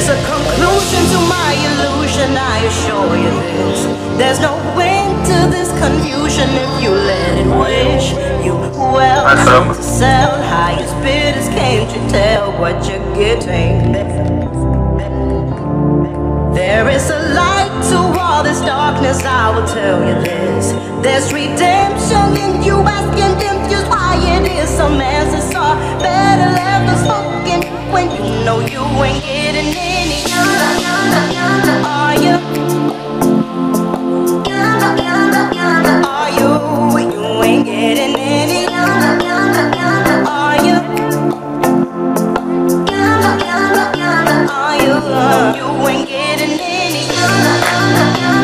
There's a conclusion to my illusion, I assure you this. There's no end to this confusion if you let it wish. You well to sell highest bidders, can't you tell what you're getting? There is a light to all this darkness, I will tell you this. There's redemption in you asking them. Just why it is some answers are better left unspoken when you know you ain't getting hidden in each.